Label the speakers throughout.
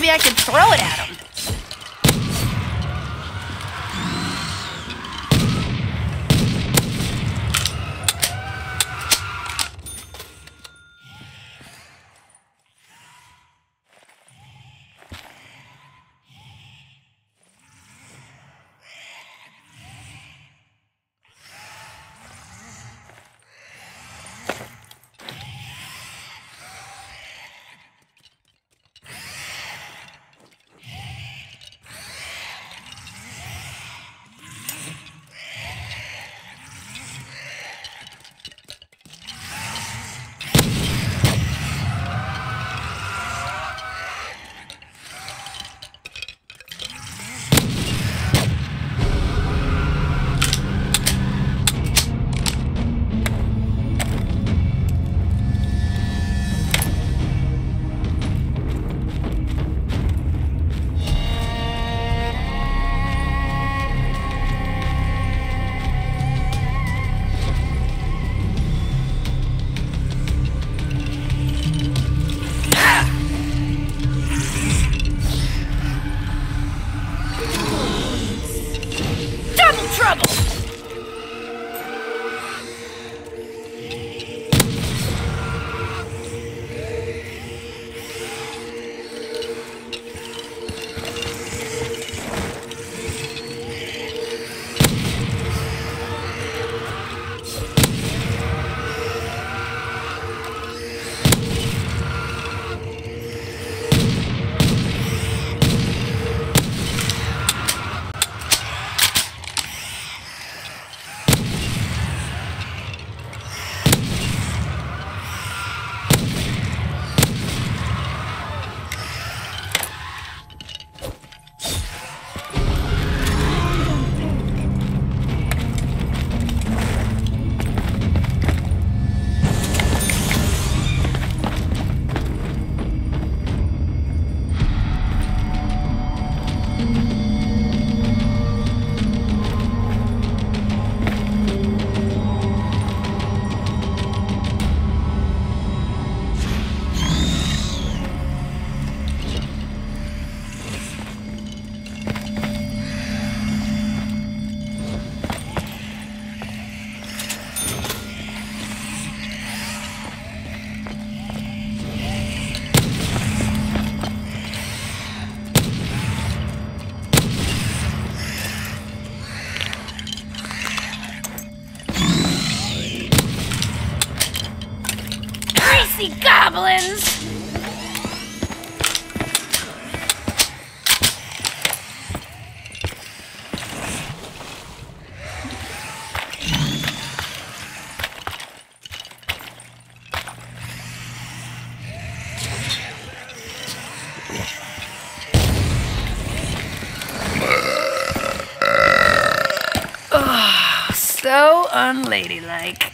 Speaker 1: Maybe I could throw it at him. Goblins! Ugh, so unladylike.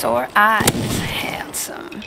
Speaker 1: dinosaur. I'm handsome.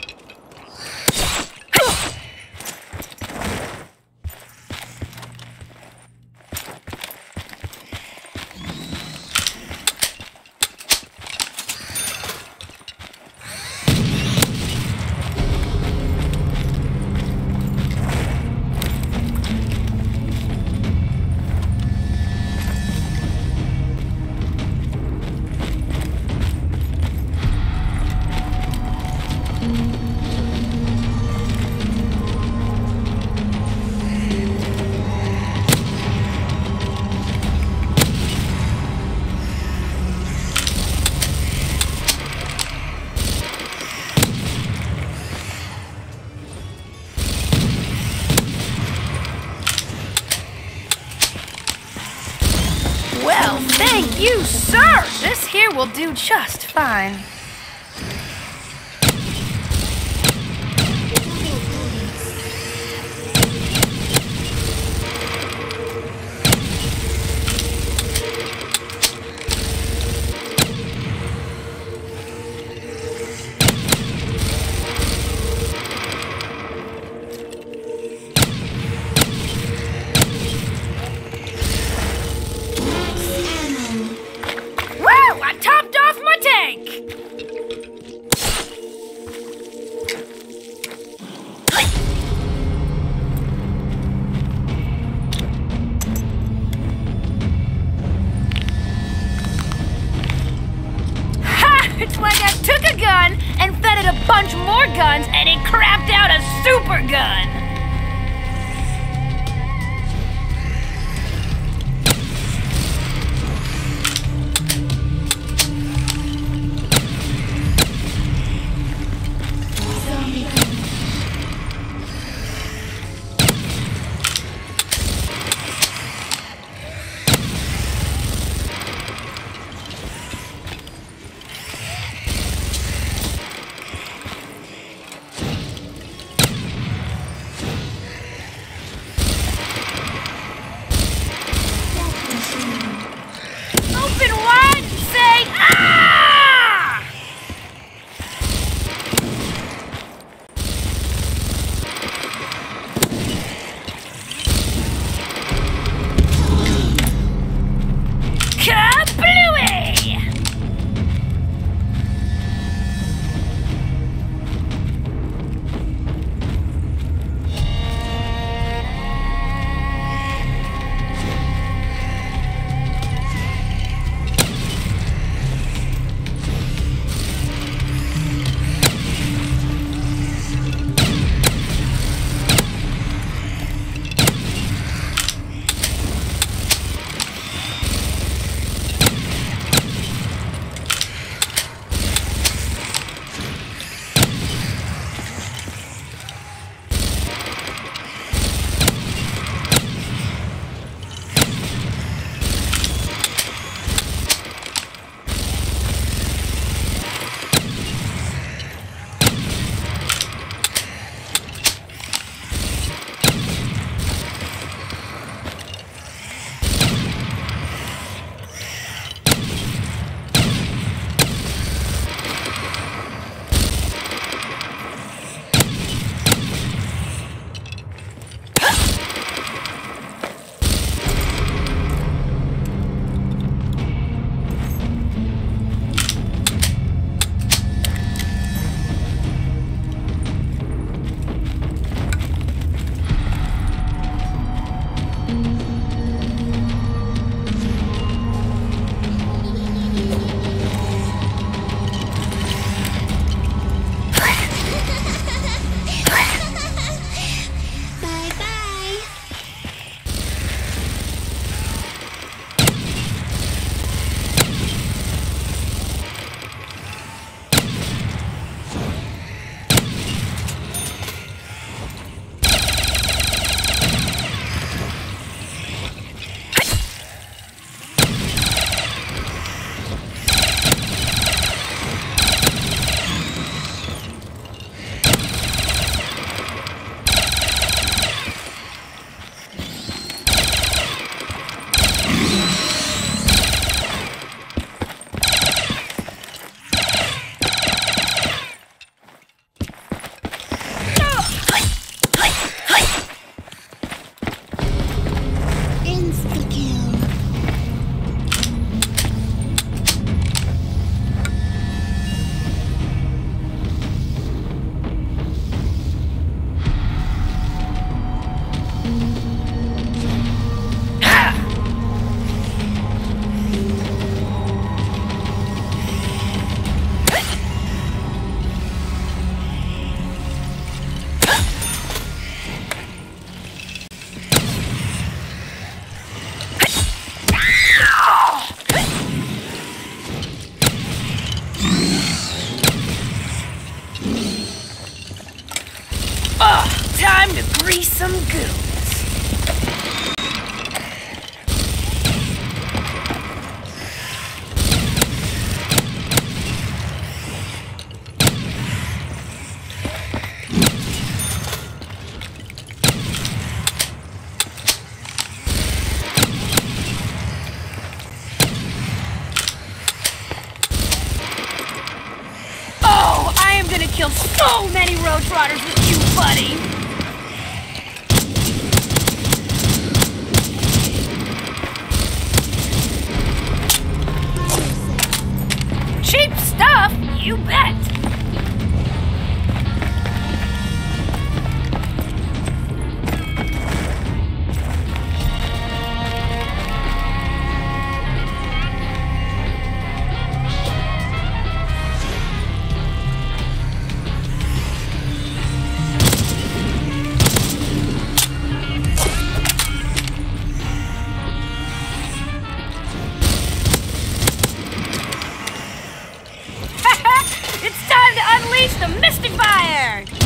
Speaker 1: sir! This here will do just fine. Many it's time to unleash the Mystifier! Yeah!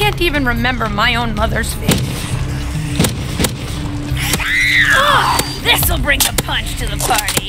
Speaker 1: Can't even remember my own mother's face. Oh, this'll bring the punch to the party.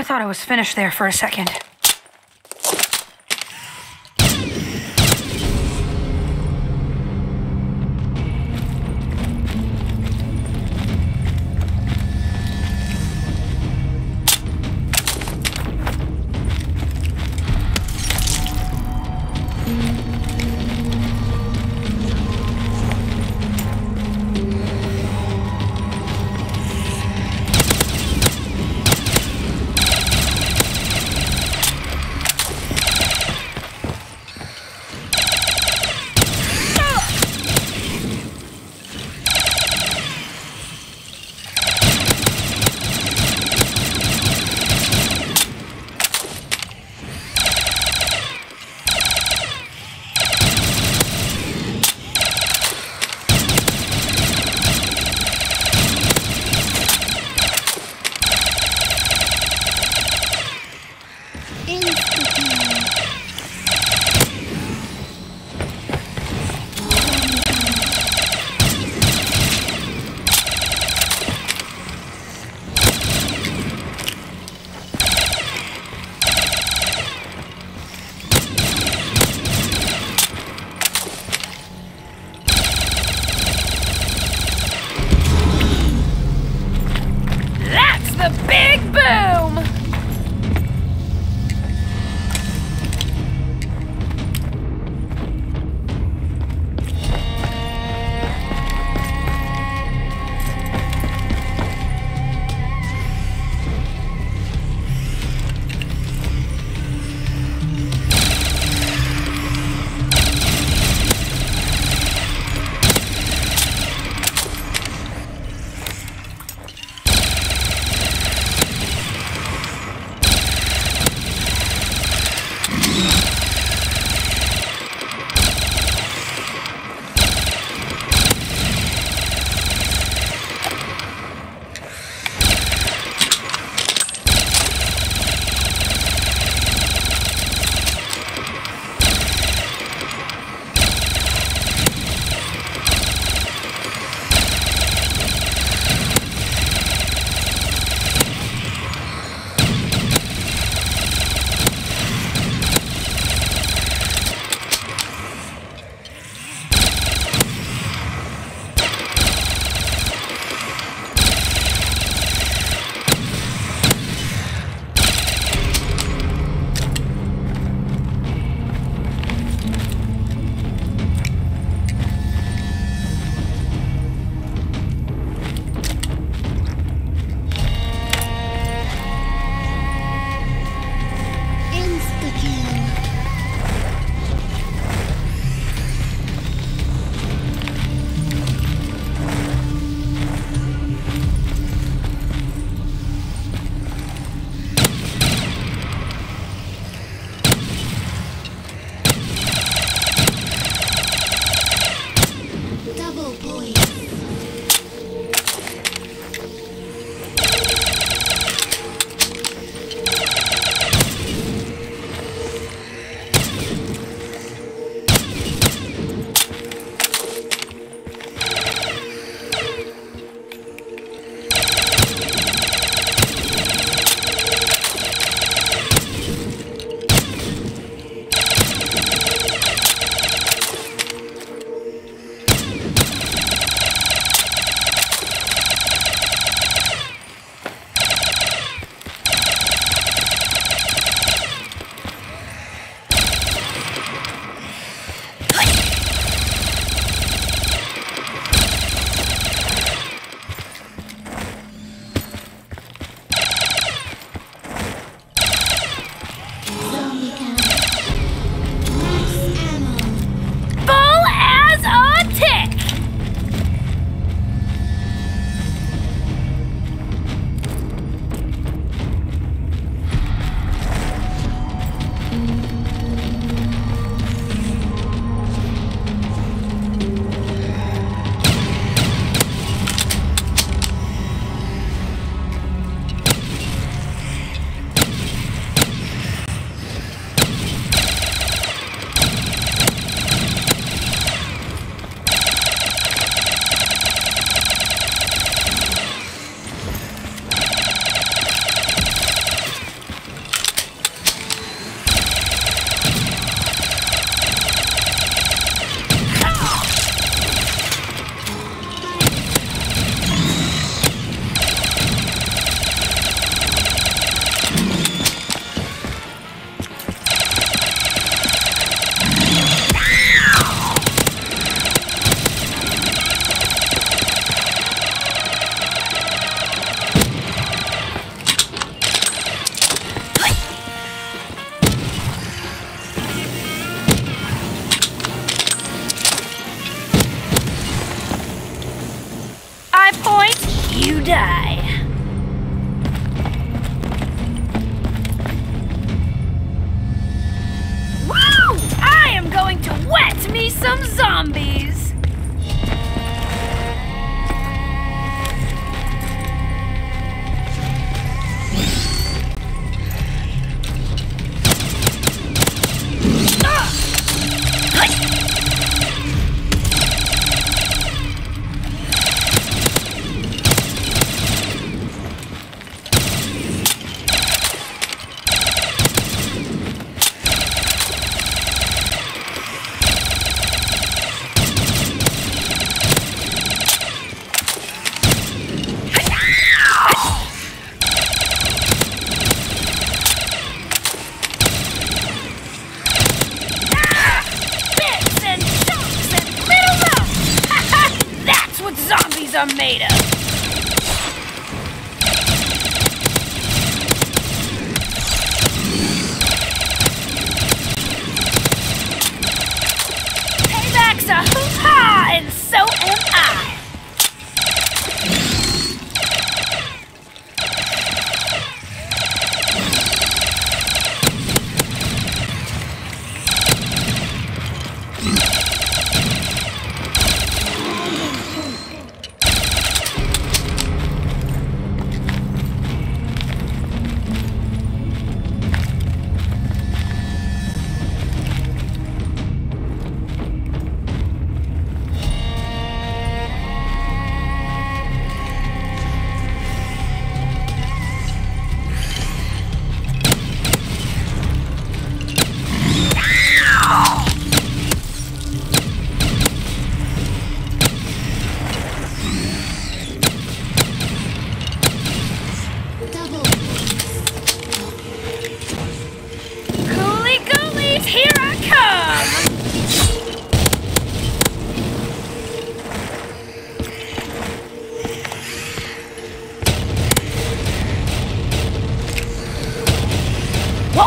Speaker 1: I thought I was finished there for a second.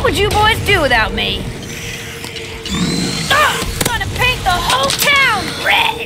Speaker 1: What would you boys do without me? Oh, I'm gonna paint the whole town red!